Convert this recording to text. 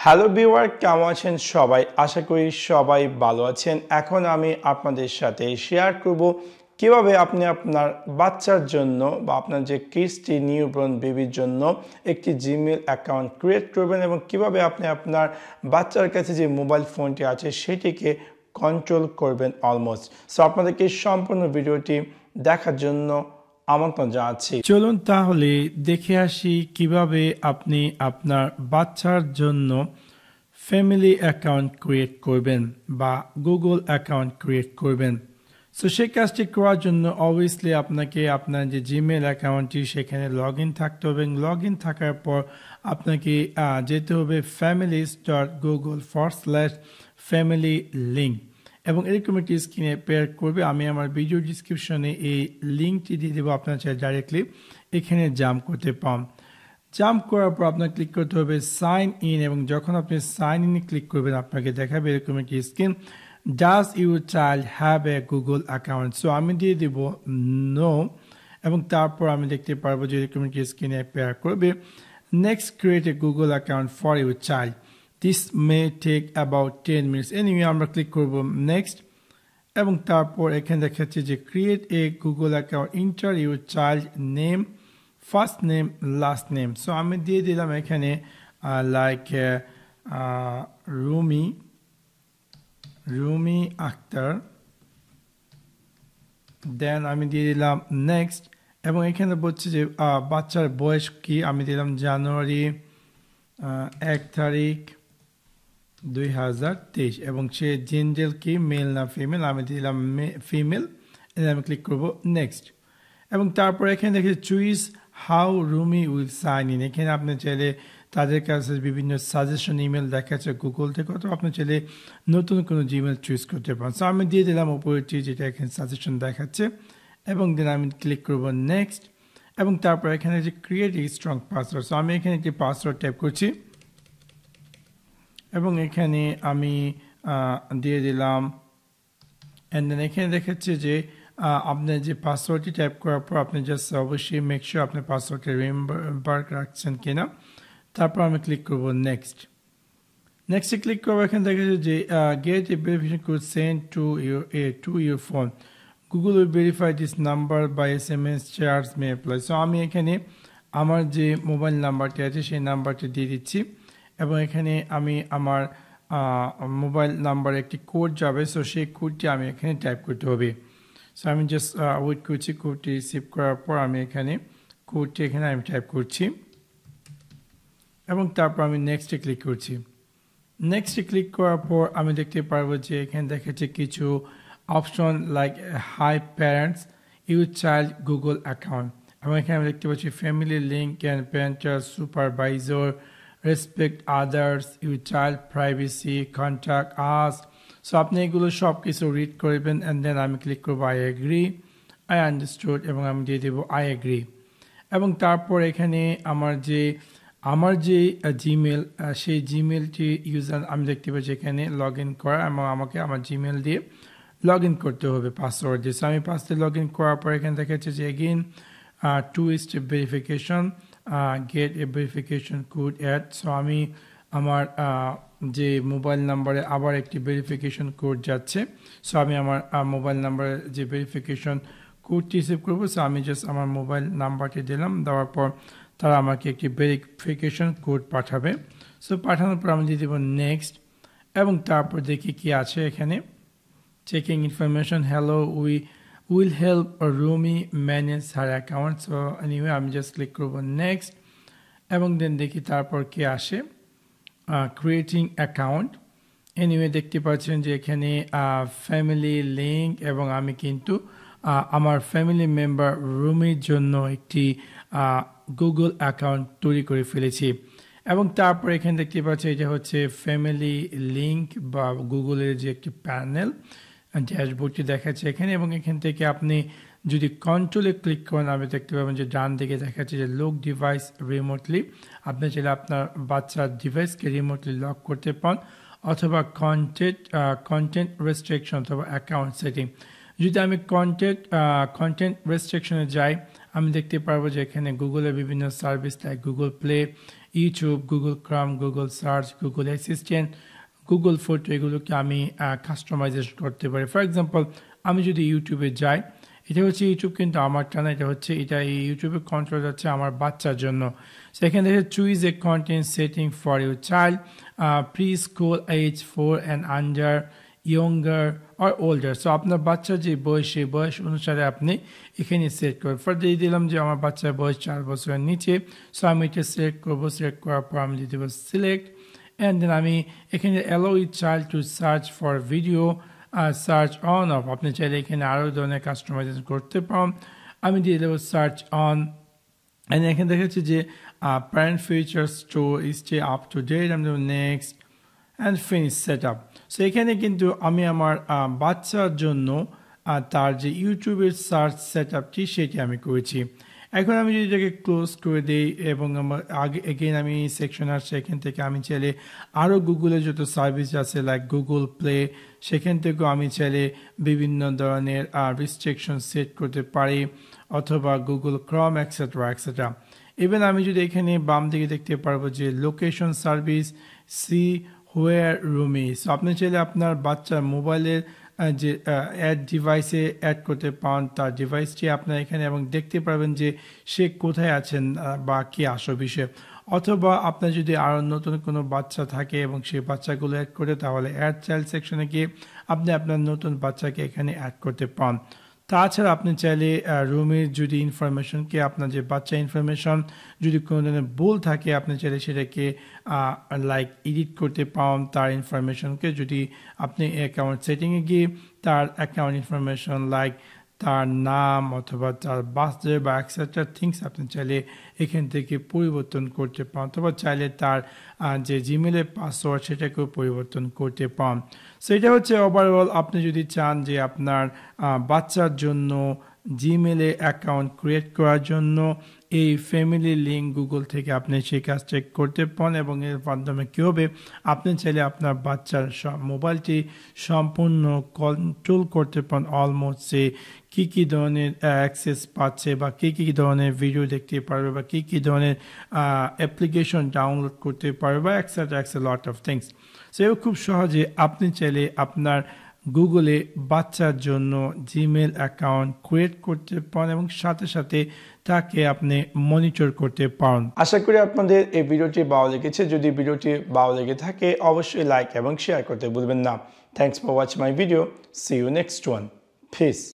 Hello viewer কেমন আছেন সবাই? আশা করি সবাই ভালো আছেন। এখন আমি আপনাদের সাথে শেয়ার করব কীভাবে আপনি আপনার বাচ্চার জন্য বা আপনার যে কিস্টি নিউবর্ন বেবির জন্য একটি জিমেল অ্যাকাউন্ট ক্রিয়েট করবেন এবং কীভাবে আপনি আপনার বাচ্চার কাছে যে মোবাইল ফোনটি আছে সেটিকে কন্ট্রোল করবেন অলমোস্ট সো আপনাদেরকে সম্পূর্ণ ভিডিওটি দেখার জন্য আমন্ত্রণ জানাচ্ছি। চলুন তাহলে দেখে আসি কীভাবে আপনি আপনার বাচ্চার জন্য ফ্যামিলি অ্যাকাউন্ট ক্রিয়েট করবেন বা গুগল অ্যাকাউন্ট ক্রিয়েট করবেন। সো সেই কাজটি করার জন্য অবভিয়াসলি আপনাকে আপনার যে জিমেল অ্যাকাউন্টটি, সেখানে লগ ইন থাকতে হবে লগ ইন থাকার পর আপনাকে যেতে হবে families dot Google for slash family link এবং এরকম একটি স্ক্রিনে পেয়ার করবে, আমি আমার ভিডিও ডিসক্রিপশনে এই লিঙ্কটি দিয়ে দেবো আপনার চাই ডাইরেক্টলি এখানে জাম্প করতে পাম জাম্প করার পর আপনার ক্লিক করতে হবে সাইন ইন এবং যখন আপনি সাইন ইনে ক্লিক করবেন, আপনাকে দেখাবে এরকম একটি screen does you child have a Google account so আমি দিয়ে দেব নো এবং তারপর আমি দেখতে পারব যে এরকম একটি স্ক্রিনে পেয়ার করবে। Next create a Google account for you child this may take about ten minutes anyway আমরা ক্লিক করব নেক্সট এবং তারপর এখানে দেখাচ্ছে যে create a Google account enter your child name first name last name so আমি দিয়ে দিলাম এখানে লাইক রুমি রুমি আক্তার দেন আমি দিয়ে দিলাম নেক্সট এবং এখানে বলছে যে বাচ্চার বয়স কি? আমি দিলাম জানুয়ারি এক তারিখ। দুই হাজার তেইশ। এবং সে জেন্ডেল কি? মেল না ফিমেল? আমি দিলাম ফিমেল। আমি ক্লিক করব নেক্সট। এবং তারপর এখানে দেখে choose how Rumi will sign in. এখানে আপনি চাইলে তাদের কাছে বিভিন্ন সাজেশন ইমেল দেখাচ্ছে গুগল থেকে, অথবা আপনি চাইলে নতুন কোনো জিমেল চুজ করতে পারেন। সো আমি দিয়ে দিলাম উপরেটি যেটা এখানে সাজেশন দেখাচ্ছে। এবং দেন আমি ক্লিক করব নেক্সট। এবং তারপর এখানে যে ক্রিয়েট স্ট্রং পাসওয়ার্ড সো আমি এখানে একটি পাসওয়ার্ড টাইপ করছি। এবং এখানে আমি দিয়ে দিলাম। অ্যান্ড দেন এখানে দেখাচ্ছে যে আপনার যে পাসওয়ার্ডটি টাইপ করার পর আপনি জাস্ট অবশ্যই মেক শিওর আপনার পাসওয়ার্ডটা রিমেম্বার রাখছেন কিনা। তারপর আমি ক্লিক করব নেক্সট নেক্সটে ক্লিক করব, এখানে দেখা যাচ্ছে যে get a verification code send to your a to your phone Google will verify this number by S M S charge may apply so আমি এখানে আমার যে মোবাইল নাম্বারটি আছে, সেই নাম্বারটি দিয়ে দিচ্ছি। এবং এখানে আমি আমার মোবাইল নাম্বারে একটি কোড যাবে, সো সেই কোডটি আমি এখানে টাইপ করতে হবে। সো আমি জাস্ট ওয়েট করছি কোডটি রিসিভ করার পর আমি এখানে কোডটি এখানে আমি টাইপ করছি। এবং তারপর আমি নেক্সটে ক্লিক করছি। নেক্সটে ক্লিক করার পর আমি দেখতে পারব যে এখানে দেখাচ্ছে কিছু option like hi parents you child Google account এবং এখানে আমি দেখতে পাচ্ছি family link and parental supervisor respect others you child privacy contact us so আপনি এগুলো সব কিছু রিড করবেন অ্যান্ড দেন আমি ক্লিক করব আই এগ্রি আই আন্ডারস্টুড এবং আমি দিয়ে দেবো আই এগ্রি এবং তারপর এখানে আমার যে আমার যে জিমেল সেই জিমেলটি ইউজার আমি দেখতে পাচ্ছি এখানে লগ ইন করা এবং আমাকে আমার জিমেল দিয়ে লগ ইন করতে হবে পাসওয়ার্ড দিয়ে। সো আমি পাসওয়ার্ড লগ ইন করার পর এখানে দেখাচ্ছে যে again two step verification get verification code add so আমি আমার যে মোবাইল নাম্বারে আবার একটি ভেরিফিকেশন কোড যাচ্ছে। সো আমি আমার মোবাইল নাম্বারে যে ভেরিফিকেশন কোডটি রিসিভ করব সো আমি জাস্ট আমার মোবাইল নাম্বারটি দিলাম, দেওয়ার পর তারা আমাকে একটি ভেরিফিকেশন কোড পাঠাবে। সো পাঠানোর পর আমি দিয়ে দেবো নেক্সট এবং তারপর দেখি কি আছে এখানে। Checking information hello we will help Rumi manage her account so anyway আমি জাস্ট ক্লিক করব নেক্সট এবং দেন দেখি তারপর কে আসে ক্রিয়েটিং অ্যাকাউন্ট এনিওয়ে দেখতে পাচ্ছেন যে এখানে ফ্যামিলি লিঙ্ক এবং আমি কিন্তু আমার ফ্যামিলি মেম্বার রুমের জন্য একটি গুগল অ্যাকাউন্ট তৈরি করে ফেলেছি। এবং তারপর এখানে দেখতে পাচ্ছি এটা হচ্ছে ফ্যামিলি লিঙ্ক বা গুগলের যে একটি প্যানেল ড্যাশবোর্ডটি দেখাচ্ছে এখানে এবং এখান থেকে আপনি যদি কন্ট্রোলে ক্লিক করেন, আমি দেখতে পাবেন যে ডান দিকে দেখাচ্ছে যে লক ডিভাইস রিমোটলি আপনি চাইলে আপনার বাচ্চার ডিভাইসকে রিমোটলি লক করতে পান অথবা কন্টেন্ট কন্টেন্ট রেস্ট্রিকশন অথবা অ্যাকাউন্ট সেটিং যদি আমি কন্টেন্ট কন্টেন্ট রেস্ট্রিকশনে যাই, আমি দেখতে পারব যে এখানে গুগলের বিভিন্ন service like Google Play YouTube Google Chrome Google search Google assistant Google photo এগুলোকে আমি কাস্টমাইজেশন করতে পারি। ফর এক্সাম্পল আমি যদি ইউটিউবে যাই, এটা হচ্ছে ইউটিউব কিন্তু আমারটা না এটা হচ্ছে, এটা এই ইউটিউবে কন্ট্রোল হচ্ছে আমার বাচ্চার জন্য। সেখান থেকে choose a content setting for your child preschool age four and under younger R older so আপনার বাচ্চার যে বয়স, সেই বয়স অনুসারে আপনি এখানে সেট করবেন। ফর দিয়ে দিলাম যে আমার বাচ্চার বয়স চার বছরের নিচে সো আমি এটা সিলেক্ট করব। সিলেক্ট করার পর আমি দিয়ে দেবো সিলেক্ট অ্যান্ড দেন আমি এখানে allow it child to search for video search on off আপনি চাইলে এখানে আরও ধরনের কাস্টমাইজেশন করতে পারেন আমি দিয়ে দেবো সার্চ অন অ্যান্ড এখানে দেখা যাচ্ছে যে parent features to stay up to date আমি দেবো next and finish set up so এখানে কিন্তু আমি আমার বাচ্চার জন্য তার যে ইউটিউবের সার্চ সেট আপটি সেটি আমি করেছি এখন আমি যদি এটাকে ক্লোজ করে দিই এবং আমার আগে এগেন আমি সেকশন আসছে এখান থেকে আমি চাইলে আরও গুগলের যত সার্ভিস আছে লাইক গুগল প্লে সেখান থেকেও আমি চাইলে বিভিন্ন ধরনের রিস্ট্রিকশন সেট করতে পারি, অথবা গুগল ক্রম এক্সেট্রা এক্সেট্রা ইভেন আমি যদি এখানে বাম দিকে দেখতে পারব যে location service see where Rumi so আপনি চাইলে আপনার বাচ্চার মোবাইলের যে অ্যাড ডিভাইসে অ্যাড করতে পান তার ডিভাইসটি আপনার এখানে এবং দেখতে পারবেন যে সে কোথায় আছেন বা কে আসো বিষয়ে। অথবা আপনার যদি আরও নতুন কোনো বাচ্চা থাকে এবং সেই বাচ্চাগুলো অ্যাড করে, তাহলে অ্যাড চাইল্ড সেকশনে গিয়ে আপনি আপনার নতুন বাচ্চাকে এখানে অ্যাড করতে পান। তাছাড়া আপনি চাইলে রুমের যদি ইনফরমেশনকে আপনার যে বাচ্চা ইনফরমেশন যদি কোনো ধরনের ভুল থাকে, আপনি চাইলে সেটাকে লাইক এডিট করতে পান তার ইনফরমেশনকে যদি আপনি অ্যাকাউন্ট সেটিংয়ে গিয়ে তার অ্যাকাউন্ট ইনফরমেশন লাইক তার নাম অথবা তার বার্থডে বা এক্সেট্রা থিংস আপনি চাইলে এখান থেকে পরিবর্তন করতে পান অথবা চাইলে তার যে জিমেলের পাসওয়ার্ড সেটাকেও পরিবর্তন করতে পান সেটা হচ্ছে ওভারঅল আপনি যদি চান যে আপনার বাচ্চার জন্য জিমেলে অ্যাকাউন্ট ক্রিয়েট করার জন্য এই ফ্যামিলি লিঙ্ক গুগল থেকে আপনি সেই কাজ চেক করতে পারেন এবং এর মাধ্যমে কী হবে? আপনি চাইলে আপনার বাচ্চার মোবাইলটি সম্পূর্ণ কন্ট্রোল করতে পারেন। অলমোস্ট সে কী কী ধরনের অ্যাক্সেস পাচ্ছে বা কী কী ধরনের ভিডিও দেখতে পারবে বা কী কী ধরনের অ্যাপ্লিকেশন ডাউনলোড করতে পারবে বা access access lot of things সেও খুব সহজে আপনি চাইলে আপনার গুগলে বাচ্চার জন্য জিমেল অ্যাকাউন্ট ক্রিয়েট করতে পারেন এবং সাথে সাথে তাকে আপনি মনিটর করতে পারেন। আশা করি আপনাদের এই ভিডিওটি ভালো লেগেছে। যদি ভিডিওটি ভালো লেগে থাকে, অবশ্যই লাইক এবং শেয়ার করতে ভুলবেন না। Thanks for watch my video see you next one peace